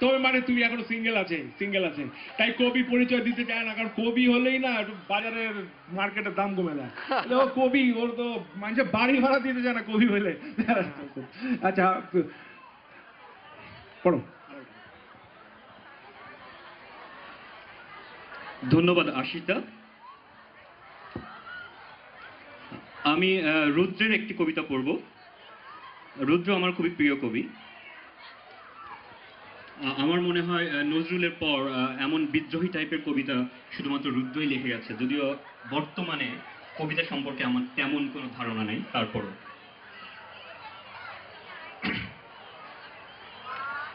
তবে মানে তুমি এখনও সিঙ্গেল আছে সিঙ্গেল আছে তাই কবি পরিচয় দিতে চায় না কারণ কবি হলেই না বাজারের মার্কেটের দাম কমে যায়। ও কবি ওর তো মানুষের বাড়ি ভাড়া দিতে চায় না কবি হলে। আচ্ছা পড়ো। ধন্যবাদ আশিতা। আমি আহ, রুদ্রের একটি কবিতা পড়ব। রুদ্র আমার খুবই প্রিয় কবি। আমার মনে হয় নজরুলের পর এমন বিদ্রোহী টাইপের কবিতা শুধুমাত্র রুদ্রই লিখে গেছে। যদিও বর্তমানে কবিতা সম্পর্কে আমার তেমন কোনো ধারণা নেই, তারপরও।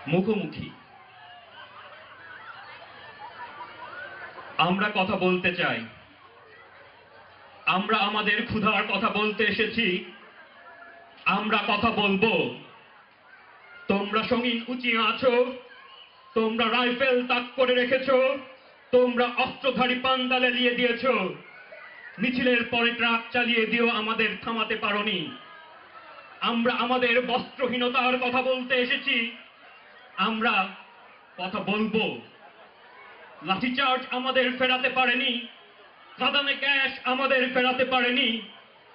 মুখোমুখি। আমরা কথা বলতে চাই। আমরা আমাদের ক্ষুধার কথা বলতে এসেছি। আমরা কথা বলব। তোমরা সঙ্গীন উঁচিয়ে আছো। তোমরা রাইফেল তাক করে রেখেছ, তোমরা অস্ত্রধারী পান্ডালে দিয়ে দিয়েছ। মিছিলের পরে ট্রাক চালিয়ে দিও আমাদের থামাতে পারোনি। আমরা আমাদের বস্ত্রহীনতার কথা বলতে এসেছি। আমরা কথা বলব। লাঠিচার্জ আমাদের ফেরাতে পারেনি। কাদানে গ্যাস আমাদের ফেরাতে পারেনি।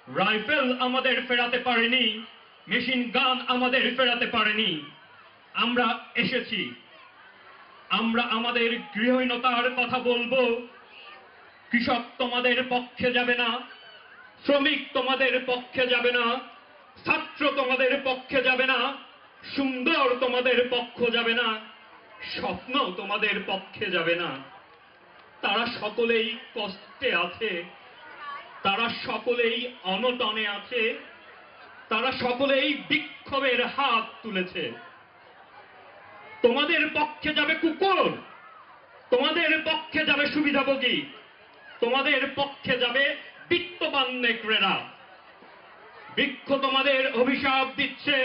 রাইফেল আমাদের ফেরাতে পারেনি। মেশিন গান আমাদের ফেরাতে পারেনি। আমরা এসেছি। আমরা আমাদের গৃহহীনতার কথা বলব। কৃষক তোমাদের পক্ষে যাবে না, শ্রমিক তোমাদের পক্ষে যাবে না, ছাত্র তোমাদের পক্ষে যাবে না, সুন্দর তোমাদের পক্ষ যাবে না, স্বপ্ন তোমাদের পক্ষে যাবে না। তারা সকলেই কষ্টে আছে, তারা সকলেই অনটনে আছে, তারা সকলেই বিক্ষোভের হাত তুলেছে। তোমাদের পক্ষে যাবে কুকুর, তোমাদের পক্ষে যাবে সুবিধাভোগী, তোমাদের পক্ষে যাবে বিত্তবান নেকড়েরা। বৃক্ষ তোমাদের অভিশাপ দিচ্ছে,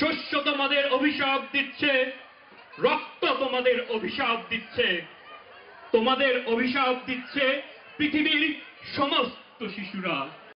শস্য তোমাদের অভিশাপ দিচ্ছে, রক্ত তোমাদের অভিশাপ দিচ্ছে। তোমাদের অভিশাপ দিচ্ছে পৃথিবীর সমস্ত শিশুরা।